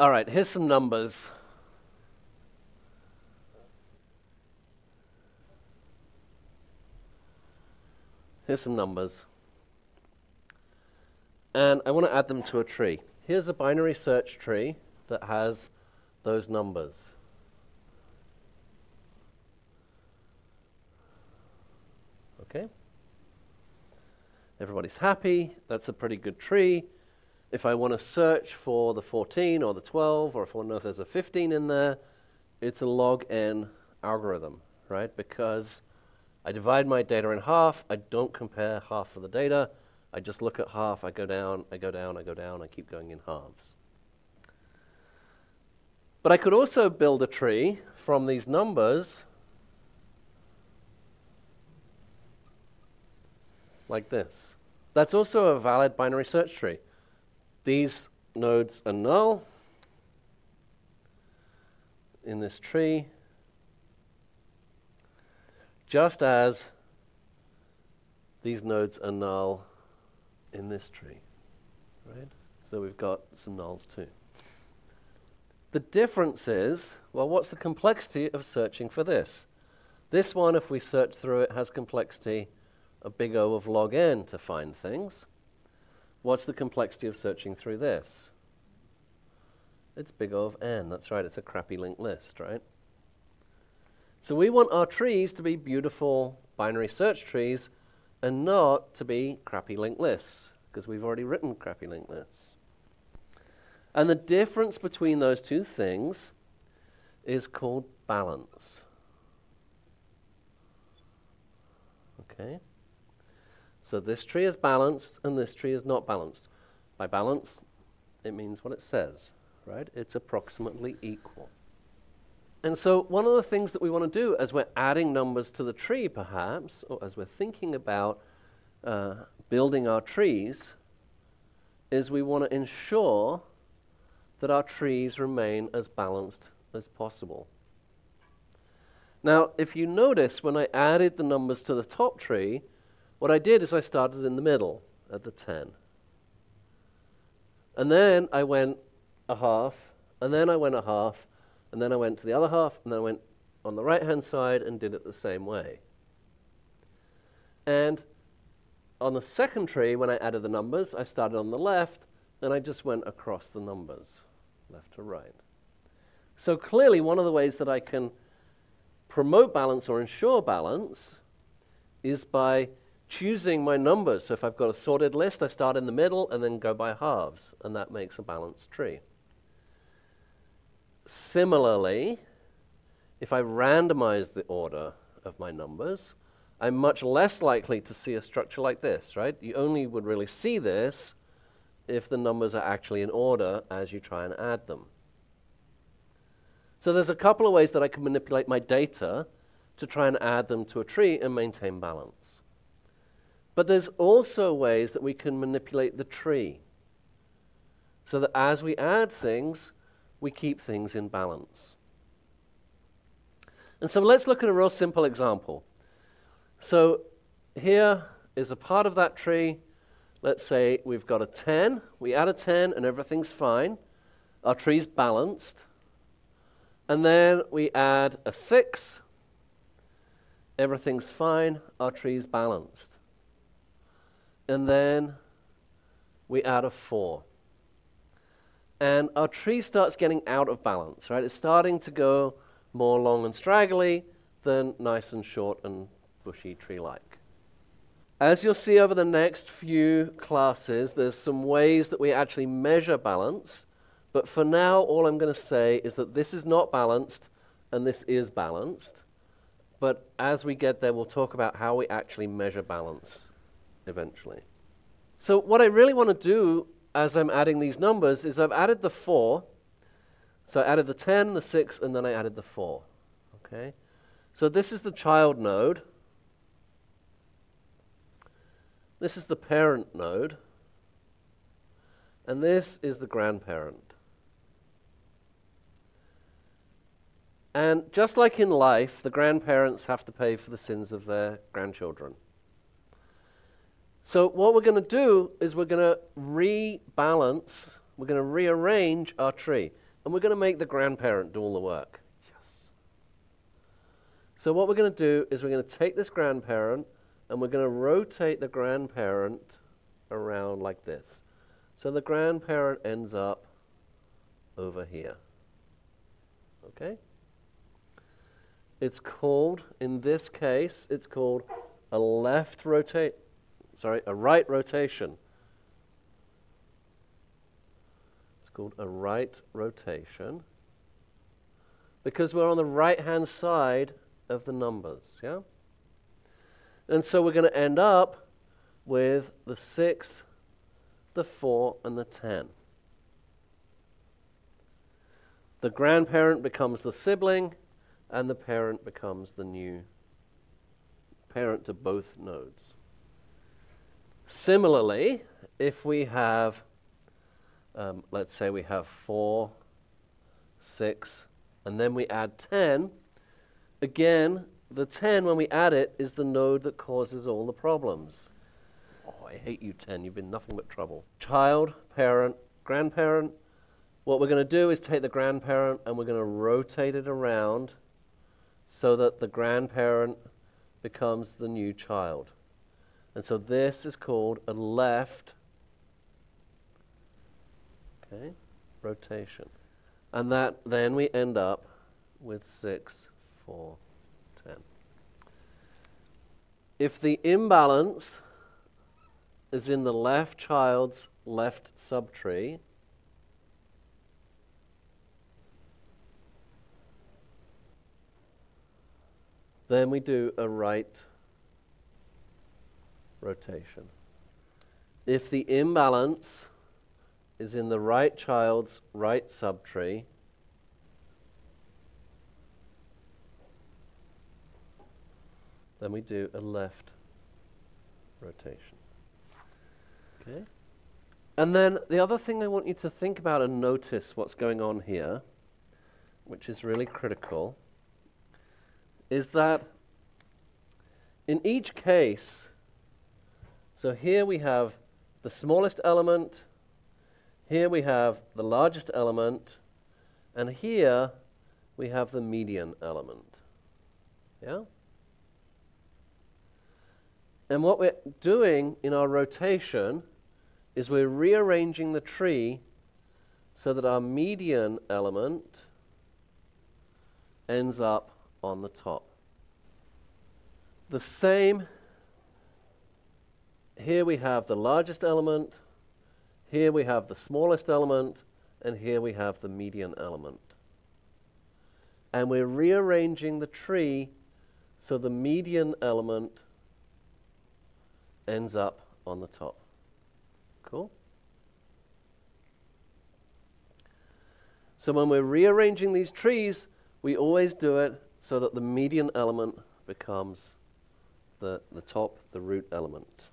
All right, here's some numbers. Here's some numbers. And I want to add them to a tree. Here's a binary search tree that has those numbers. Okay? Everybody's happy. That's a pretty good tree. If I want to search for the 14 or the 12, or if I know if there's a 15 in there, it's a log n algorithm, right? Because I divide my data in half. I don't compare half of the data. I just look at half. I go down, I go down, I go down. I keep going in halves. But I could also build a tree from these numbers like this. That's also a valid binary search tree. These nodes are null in this tree, just as these nodes are null in this tree, right? So we've got some nulls too. The difference is, well, what's the complexity of searching for this? This one, if we search through it, has complexity a big O of log n to find things. What's the complexity of searching through this? It's big O of n. That's right, it's a crappy linked list, right? So we want our trees to be beautiful binary search trees and not to be crappy linked lists, because we've already written crappy linked lists. And the difference between those two things is called balance. Okay? So this tree is balanced and this tree is not balanced. By balanced, it means what it says, right? It's approximately equal. And so one of the things that we want to do as we're adding numbers to the tree, perhaps, or as we're thinking about uh, building our trees, is we want to ensure that our trees remain as balanced as possible. Now, if you notice, when I added the numbers to the top tree, what I did is I started in the middle at the 10. And then I went a half, and then I went a half, and then I went to the other half, and then I went on the right hand side and did it the same way. And on the second tree, when I added the numbers, I started on the left, and I just went across the numbers, left to right. So clearly, one of the ways that I can promote balance or ensure balance is by choosing my numbers. So if I've got a sorted list, I start in the middle and then go by halves, and that makes a balanced tree. Similarly, if I randomize the order of my numbers, I'm much less likely to see a structure like this, right? You only would really see this if the numbers are actually in order as you try and add them. So there's a couple of ways that I can manipulate my data to try and add them to a tree and maintain balance. But there's also ways that we can manipulate the tree so that as we add things, we keep things in balance. And so let's look at a real simple example. So here is a part of that tree. Let's say we've got a 10. We add a 10 and everything's fine. Our tree's balanced. And then we add a 6. Everything's fine. Our tree's balanced and then we add a 4. And our tree starts getting out of balance, right? It's starting to go more long and straggly than nice and short and bushy tree-like. As you'll see over the next few classes, there's some ways that we actually measure balance, but for now, all I'm going to say is that this is not balanced and this is balanced. But as we get there, we'll talk about how we actually measure balance eventually. So what I really want to do as I'm adding these numbers is I've added the 4. So I added the 10, the 6, and then I added the 4. Okay? So this is the child node. This is the parent node. And this is the grandparent. And just like in life, the grandparents have to pay for the sins of their grandchildren. So what we're going to do is we're going to rebalance, we're going to rearrange our tree. and we're going to make the grandparent do all the work. Yes. So what we're going to do is we're going to take this grandparent and we're going to rotate the grandparent around like this. So the grandparent ends up over here. Okay? It's called, in this case, it's called a left rotate, sorry, a right rotation. It's called a right rotation because we're on the right hand side of the numbers, yeah? And so we're going to end up with the 6, the 4, and the 10. The grandparent becomes the sibling, and the parent becomes the new parent to both nodes. Similarly, if we have, um, let's say we have 4, 6, and then we add 10, again, the 10, when we add it, is the node that causes all the problems. Oh, I hate you, 10. You've been nothing but trouble. Child, parent, grandparent. What we're going to do is take the grandparent and we're going to rotate it around so that the grandparent becomes the new child. And so this is called a left okay, rotation. And that then we end up with 6, 4, 10. If the imbalance is in the left child's left subtree, then we do a right rotation. If the imbalance is in the right child's right subtree, then we do a left rotation. Okay? And then the other thing I want you to think about and notice what's going on here, which is really critical, is that in each case, so here we have the smallest element, here we have the largest element, and here we have the median element. Yeah? And what we're doing in our rotation is we're rearranging the tree so that our median element ends up on the top. The same, here we have the largest element, here we have the smallest element, and here we have the median element. And we're rearranging the tree so the median element ends up on the top. Cool? So when we're rearranging these trees, we always do it so that the median element becomes the, the top, the root element.